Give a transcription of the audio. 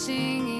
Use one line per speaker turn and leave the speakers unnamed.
心。